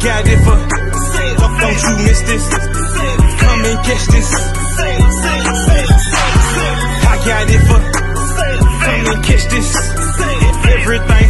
got it for don't you miss this? Come and catch this. I got it for Come and catch this. Everything